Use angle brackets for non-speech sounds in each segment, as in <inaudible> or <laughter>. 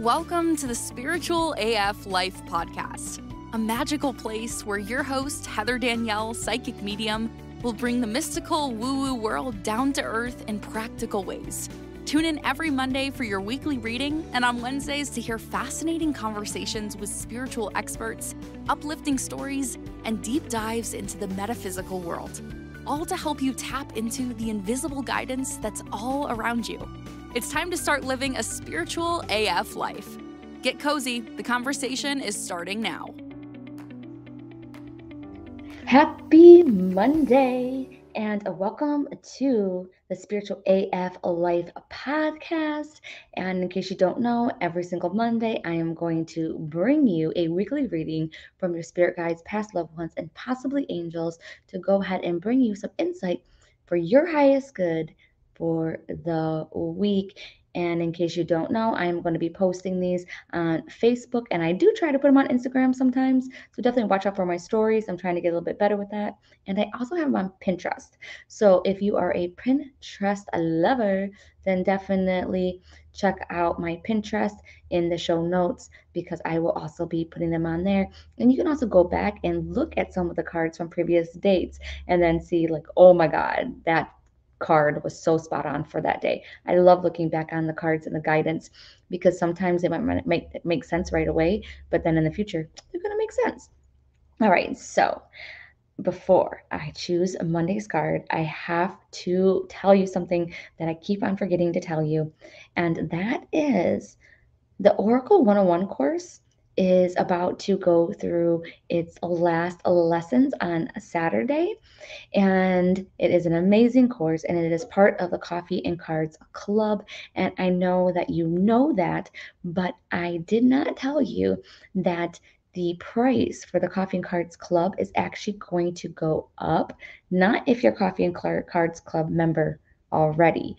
Welcome to the Spiritual AF Life Podcast, a magical place where your host, Heather Danielle, psychic medium, will bring the mystical woo woo world down to earth in practical ways. Tune in every Monday for your weekly reading and on Wednesdays to hear fascinating conversations with spiritual experts, uplifting stories, and deep dives into the metaphysical world, all to help you tap into the invisible guidance that's all around you. It's time to start living a spiritual AF life. Get cozy, the conversation is starting now. Happy Monday and welcome to the Spiritual AF Life podcast. And in case you don't know, every single Monday I am going to bring you a weekly reading from your spirit guides, past loved ones, and possibly angels to go ahead and bring you some insight for your highest good for the week. And in case you don't know, I am going to be posting these on Facebook and I do try to put them on Instagram sometimes. So definitely watch out for my stories. I'm trying to get a little bit better with that. And I also have them on Pinterest. So if you are a Pinterest lover, then definitely check out my Pinterest in the show notes because I will also be putting them on there. And you can also go back and look at some of the cards from previous dates and then see, like, oh my God, that card was so spot on for that day. I love looking back on the cards and the guidance because sometimes they might make make sense right away, but then in the future they're going to make sense. All right, so before I choose Monday's card, I have to tell you something that I keep on forgetting to tell you, and that is the Oracle 101 course is about to go through its last lessons on Saturday. And it is an amazing course and it is part of the Coffee and Cards Club. And I know that you know that, but I did not tell you that the price for the Coffee and Cards Club is actually going to go up. Not if you're Coffee and Cards Club member already.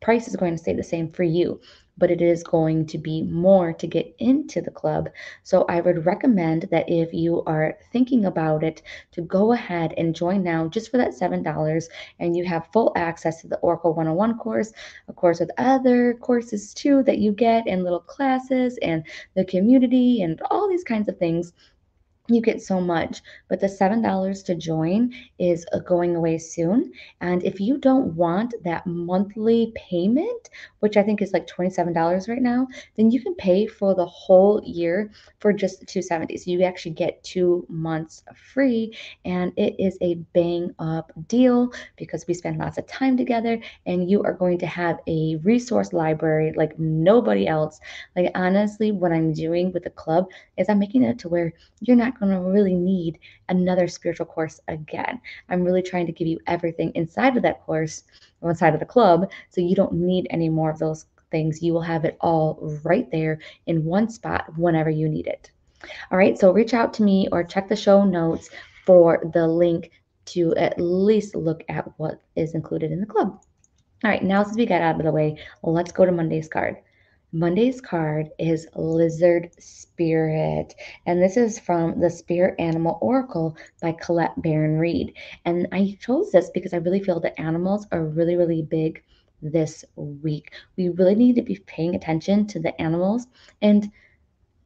Price is going to stay the same for you but it is going to be more to get into the club. So I would recommend that if you are thinking about it, to go ahead and join now just for that $7 and you have full access to the Oracle 101 course, of course, with other courses too that you get and little classes and the community and all these kinds of things you get so much but the seven dollars to join is uh, going away soon. And if you don't want that monthly payment which i think is like $27 right now then you can pay for the whole year for just 270 so you actually get two months free and it is a bang up deal because we spend lots of time together and you are going to have a resource library like nobody else. Like honestly what i'm doing with the club is i'm making it to where you're not going to really need another spiritual course again. I'm really trying to give you everything inside of that course inside of the club so you don't need any more of those things. You will have it all right there in one spot whenever you need it. All right, so reach out to me or check the show notes for the link to at least look at what is included in the club. All right, now since we got out of the way, let's go to Monday's card. Monday's card is Lizard Spirit, and this is from the Spirit Animal Oracle by Colette Baron Reid. And I chose this because I really feel that animals are really, really big this week. We really need to be paying attention to the animals and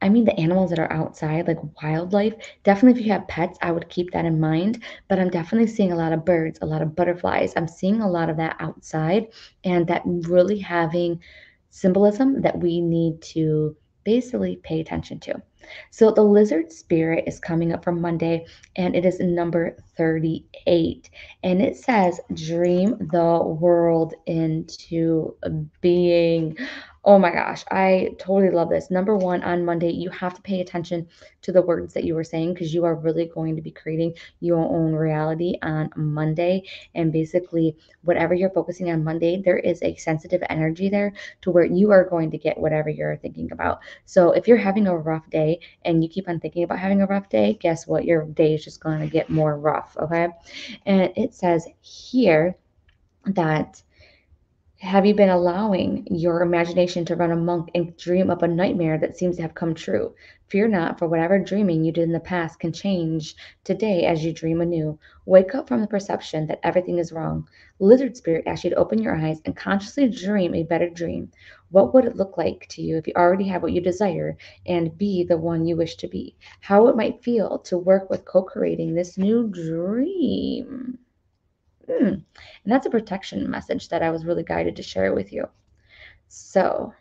I mean, the animals that are outside, like wildlife. Definitely, if you have pets, I would keep that in mind. But I'm definitely seeing a lot of birds, a lot of butterflies. I'm seeing a lot of that outside, and that really having symbolism that we need to basically pay attention to. So the lizard spirit is coming up for Monday and it is number 38. And it says, Dream the world into being. Oh my gosh, I totally love this. Number one, on Monday, you have to pay attention to the words that you are saying because you are really going to be creating your own reality on Monday. And basically, whatever you're focusing on Monday, there is a sensitive energy there to where you are going to get whatever you're thinking about. So if you're having a rough day and you keep on thinking about having a rough day, guess what? Your day is just going to get more rough. Okay. And it says here that Have you been allowing your imagination to run amok and dream up a nightmare that seems to have come true? Fear not, for whatever dreaming you did in the past can change today as you dream anew. Wake up from the perception that everything is wrong. Lizard Spirit asks you to open your eyes and consciously dream a better dream. What would it look like to you if you already have what you desire and be the one you wish to be? How it might feel to work with co creating this new dream. Hmm. And that's a protection message that I was really guided to share with you. So,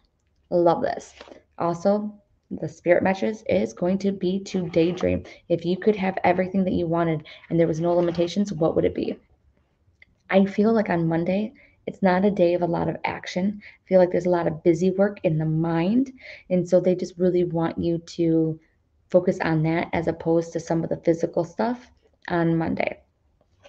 love this. Also, the spirit message is going to be to daydream. If you could have everything that you wanted and there was no limitations, what would it be? I feel like on Monday, it's not a day of a lot of action. I feel like there's a lot of busy work in the mind. And so they just really want you to focus on that as opposed to some of the physical stuff on Monday.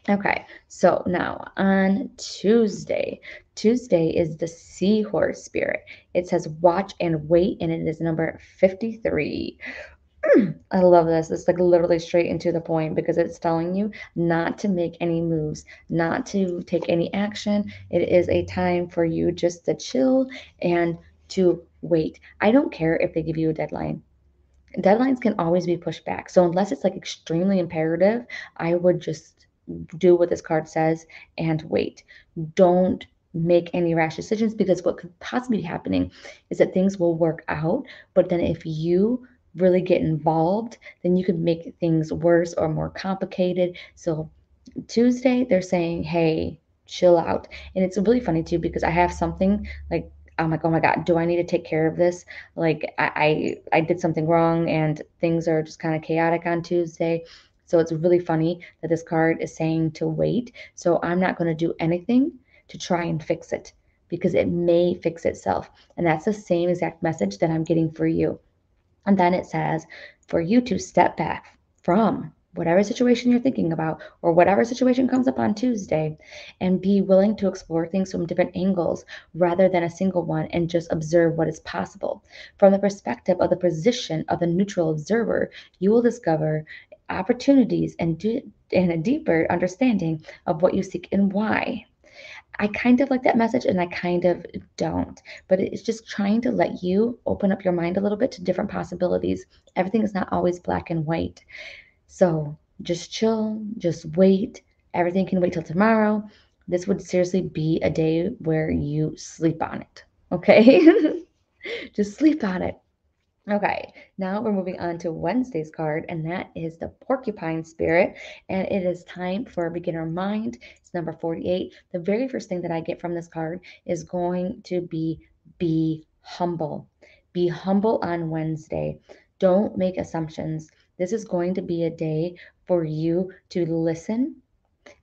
Okay, so now on Tuesday, Tuesday is the seahorse spirit. It says watch and wait, and it is number 53. <clears throat> I love this. It's like literally straight into the point because it's telling you not to make any moves, not to take any action. It is a time for you just to chill and to wait. I don't care if they give you a deadline. Deadlines can always be pushed back. So, unless it's like extremely imperative, I would just do what this card says and wait. Don't make any rash decisions because what could possibly be happening is that things will work out. But then if you really get involved, then you could make things worse or more complicated. So Tuesday, they're saying, hey, chill out. And it's really funny too because I have something like I'm like, oh my God, do I need to take care of this? Like I I, I did something wrong and things are just kind of chaotic on Tuesday. So it's really funny that this card is saying to wait. So I'm not going to do anything to try and fix it because it may fix itself. And that's the same exact message that I'm getting for you. And then it says for you to step back from whatever situation you're thinking about or whatever situation comes up on Tuesday and be willing to explore things from different angles rather than a single one and just observe what is possible. From the perspective of the position of the neutral observer, you will discover opportunities and, do, and a deeper understanding of what you seek and why. I kind of like that message and I kind of don't, but it's just trying to let you open up your mind a little bit to different possibilities. Everything is not always black and white. So just chill, just wait. Everything can wait till tomorrow. This would seriously be a day where you sleep on it. Okay? <laughs> just sleep on it. Okay, now we're moving on to Wednesday's card, and that is the Porcupine Spirit. And it is time for a beginner mind. It's number 48. The very first thing that I get from this card is going to be be humble. Be humble on Wednesday. Don't make assumptions. This is going to be a day for you to listen.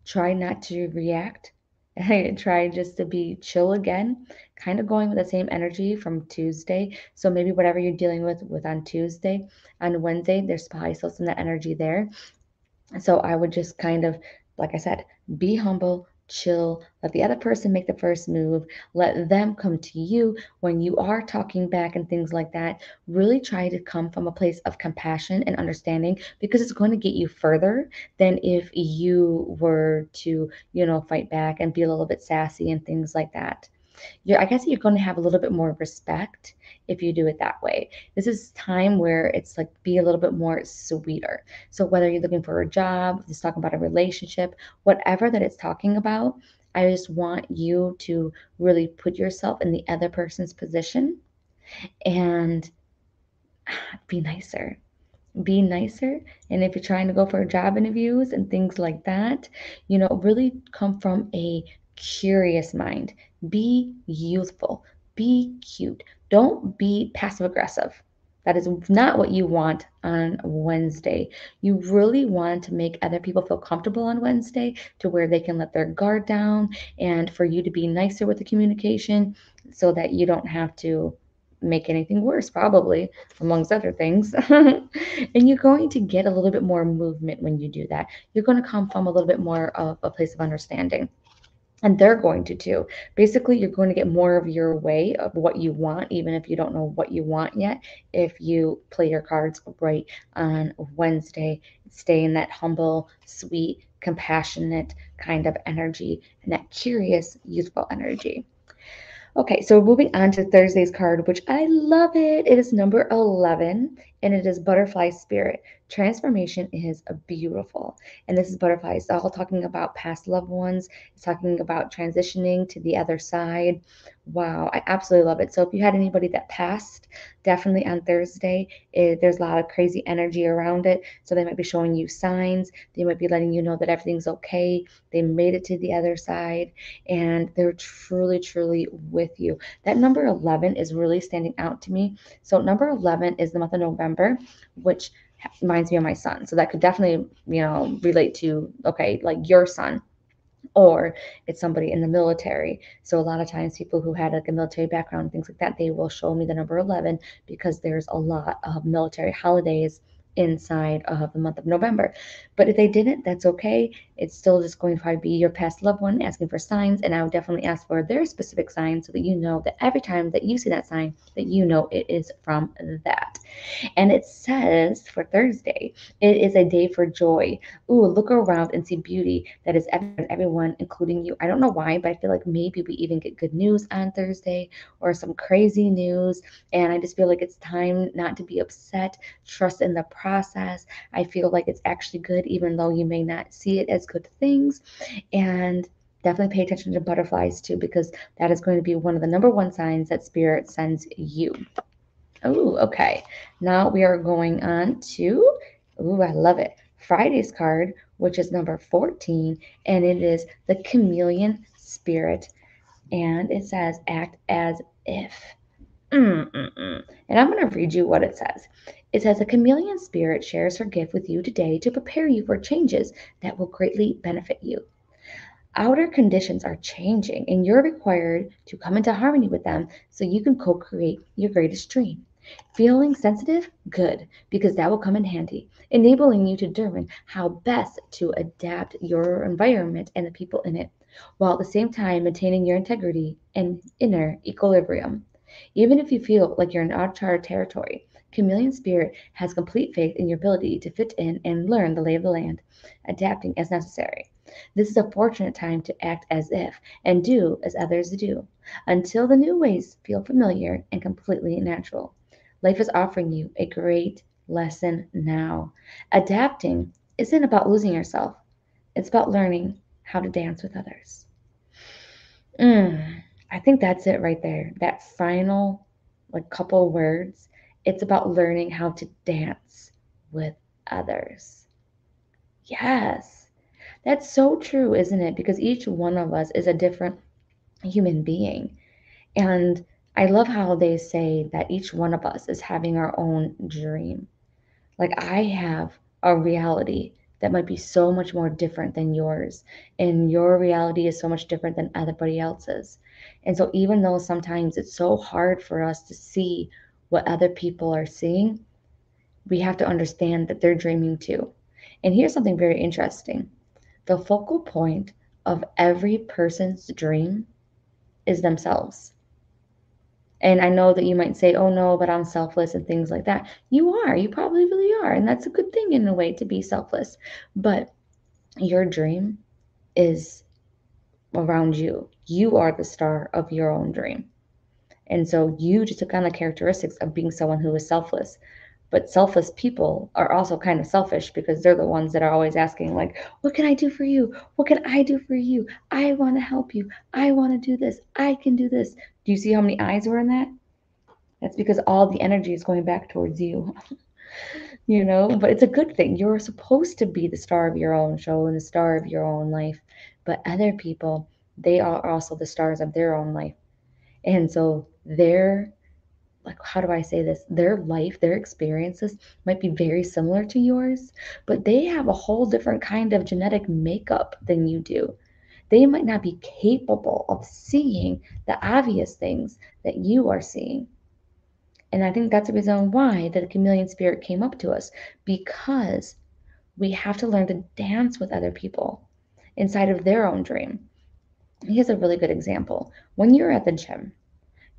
Try not to react. I <laughs> try just to be chill again kind of going with the same energy from Tuesday. So maybe whatever you're dealing with with on Tuesday, on Wednesday, there's probably still some of that energy there. So I would just kind of, like I said, be humble, chill, let the other person make the first move, let them come to you when you are talking back and things like that. Really try to come from a place of compassion and understanding because it's going to get you further than if you were to, you know, fight back and be a little bit sassy and things like that you're I guess you're going to have a little bit more respect if you do it that way. This is time where it's like be a little bit more sweeter. So whether you're looking for a job, just talking about a relationship, whatever that it's talking about, I just want you to really put yourself in the other person's position and <sighs> be nicer be nicer and if you're trying to go for job interviews and things like that you know really come from a curious mind. Be youthful. Be cute. Don't be passive aggressive. That is not what you want on Wednesday. You really want to make other people feel comfortable on Wednesday to where they can let their guard down and for you to be nicer with the communication so that you don't have to make anything worse, probably, amongst other things. <laughs> and you're going to get a little bit more movement when you do that. You're going to come from a little bit more of a place of understanding and they're going to too. Basically, you're going to get more of your way of what you want, even if you don't know what you want yet. If you play your cards right on Wednesday, stay in that humble, sweet, compassionate kind of energy and that curious, youthful energy. Okay, so moving on to Thursday's card, which I love it. It is number 11 and it is Butterfly Spirit. Transformation is beautiful. And this is Butterfly. It's all talking about past loved ones, it's talking about transitioning to the other side. Wow, I absolutely love it. So if you had anybody that passed, definitely on Thursday, it, there's a lot of crazy energy around it. So they might be showing you signs, they might be letting you know that everything's okay, they made it to the other side, and they're truly, truly with you. That number 11 is really standing out to me. So number 11 is the month of November, which reminds me of my son. So that could definitely, you know, relate to, okay, like your son or it's somebody in the military. So a lot of times people who had like a military background, things like that, they will show me the number 11 because there's a lot of military holidays inside of the month of November. But if they didn't, that's okay. It's still just going to probably be your past loved one asking for signs. And I would definitely ask for their specific sign so that you know that every time that you see that sign, that you know it is from that. And it says for Thursday, it is a day for joy. Ooh, look around and see beauty that is everyone, including you. I don't know why, but I feel like maybe we even get good news on Thursday or some crazy news. And I just feel like it's time not to be upset, trust in the process. I feel like it's actually good, even though you may not see it as good things. And definitely pay attention to butterflies too, because that is going to be one of the number one signs that spirit sends you. Oh, okay. Now we are going on to, ooh, I love it. Friday's card, which is number 14, and it is the chameleon spirit. And it says, act as if. Mm-mm-mm. And I'm going to read you what it says. It says, A chameleon spirit shares her gift with you today to prepare you for changes that will greatly benefit you. Outer conditions are changing, and you're required to come into harmony with them so you can co create your greatest dream. Feeling sensitive? Good, because that will come in handy, enabling you to determine how best to adapt your environment and the people in it, while at the same time maintaining your integrity and inner equilibrium. Even if you feel like you're in uncharted territory, Chameleon Spirit has complete faith in your ability to fit in and learn the lay of the land, adapting as necessary. This is a fortunate time to act as if and do as others do, until the new ways feel familiar and completely natural. Life is offering you a great lesson now. Adapting isn't about losing yourself, it's about learning how to dance with others. Mm, I think that's it right there. That final like couple words it's about learning how to dance with others. Yes, that's so true, isn't it? Because each one of us is a different human being. And I love how they say that each one of us is having our own dream. Like I have a reality that might be so much more different than yours, and your reality is so much different than everybody else's. And so, even though sometimes it's so hard for us to see what other people are seeing, we have to understand that they're dreaming too. And here's something very interesting the focal point of every person's dream is themselves. And I know that you might say, oh no, but I'm selfless and things like that. You are, you probably really are. And that's a good thing in a way to be selfless. But your dream is around you. You are the star of your own dream. And so you just took on the characteristics of being someone who is selfless. But selfless people are also kind of selfish because they're the ones that are always asking, like, what can I do for you? What can I do for you? I want to help you. I want to do this. I can do this. Do you see how many eyes were in that? That's because all the energy is going back towards you. <laughs> you know, but it's a good thing. You're supposed to be the star of your own show and the star of your own life. But other people, they are also the stars of their own life. And so their like how do I say this? Their life, their experiences might be very similar to yours, but they have a whole different kind of genetic makeup than you do. They might not be capable of seeing the obvious things that you are seeing. And I think that's the reason why the chameleon spirit came up to us because we have to learn to dance with other people inside of their own dream. Here's a really good example. When you're at the gym,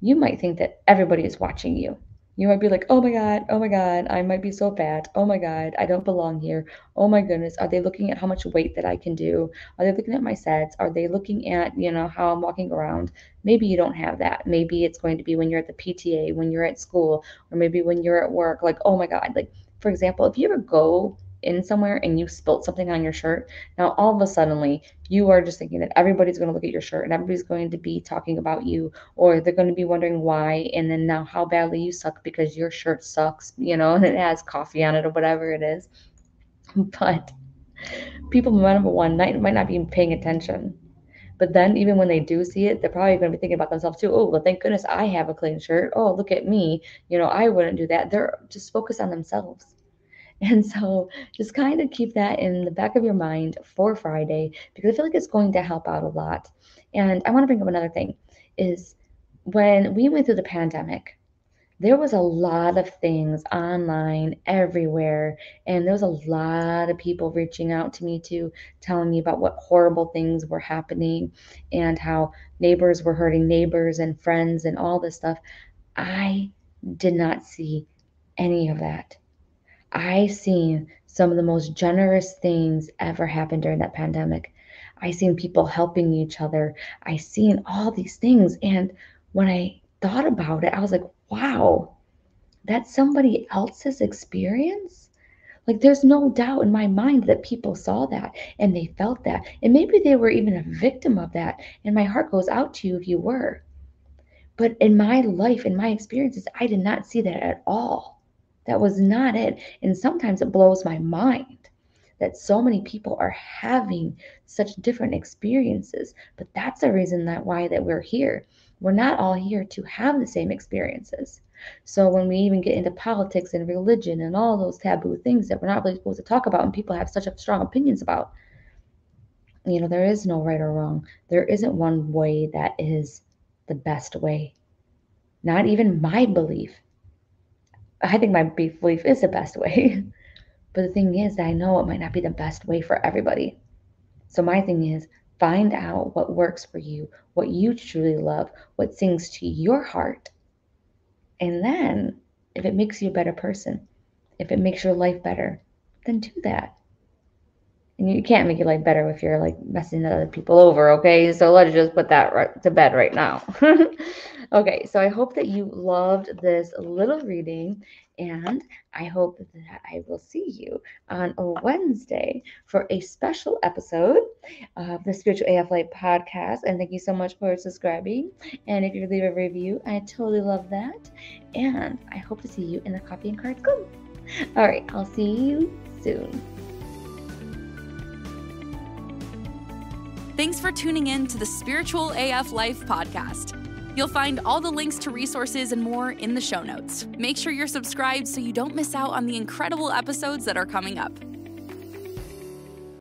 you might think that everybody is watching you. You might be like, oh my God, oh my God, I might be so fat. Oh my God, I don't belong here. Oh my goodness, are they looking at how much weight that I can do? Are they looking at my sets? Are they looking at, you know, how I'm walking around? Maybe you don't have that. Maybe it's going to be when you're at the PTA, when you're at school, or maybe when you're at work. Like, oh my God, like, for example, if you ever go in somewhere and you spilt something on your shirt, now all of a suddenly you are just thinking that everybody's going to look at your shirt and everybody's going to be talking about you or they're going to be wondering why and then now how badly you suck because your shirt sucks, you know, <laughs> and it has coffee on it or whatever it is. But people number one might not be paying attention. But then, even when they do see it, they're probably going to be thinking about themselves too. Oh, well, thank goodness I have a clean shirt. Oh, look at me. You know, I wouldn't do that. They're just focused on themselves. And so just kind of keep that in the back of your mind for Friday because I feel like it's going to help out a lot. And I want to bring up another thing is when we went through the pandemic, there was a lot of things online everywhere and there was a lot of people reaching out to me too telling me about what horrible things were happening and how neighbors were hurting neighbors and friends and all this stuff i did not see any of that I seen some of the most generous things ever happen during that pandemic. I seen people helping each other. I seen all these things. And when I thought about it, I was like, wow, that's somebody else's experience? Like, there's no doubt in my mind that people saw that and they felt that. And maybe they were even a victim of that. And my heart goes out to you if you were. But in my life, in my experiences, I did not see that at all. That was not it. And sometimes it blows my mind that so many people are having such different experiences. But that's the reason that why that we're here. We're not all here to have the same experiences. So when we even get into politics and religion and all those taboo things that we're not really supposed to talk about and people have such strong opinions about, you know, there is no right or wrong. There isn't one way that is the best way. Not even my belief I think my belief is the best way. <laughs> but the thing is I know it might not be the best way for everybody. So my thing is find out what works for you, what you truly love, what sings to your heart. And then if it makes you a better person, if it makes your life better, then do that. And you can't make your life better if you're like messing other people over, okay? So let's just put that right to bed right now. <laughs> okay, so I hope that you loved this little reading, and I hope that I will see you on a Wednesday for a special episode of the Spiritual AF Life podcast. And thank you so much for subscribing. And if you leave a review, I totally love that. And I hope to see you in the Coffee and Cards Club. All right, I'll see you soon. Thanks for tuning in to the Spiritual AF Life podcast. You'll find all the links to resources and more in the show notes. Make sure you're subscribed so you don't miss out on the incredible episodes that are coming up.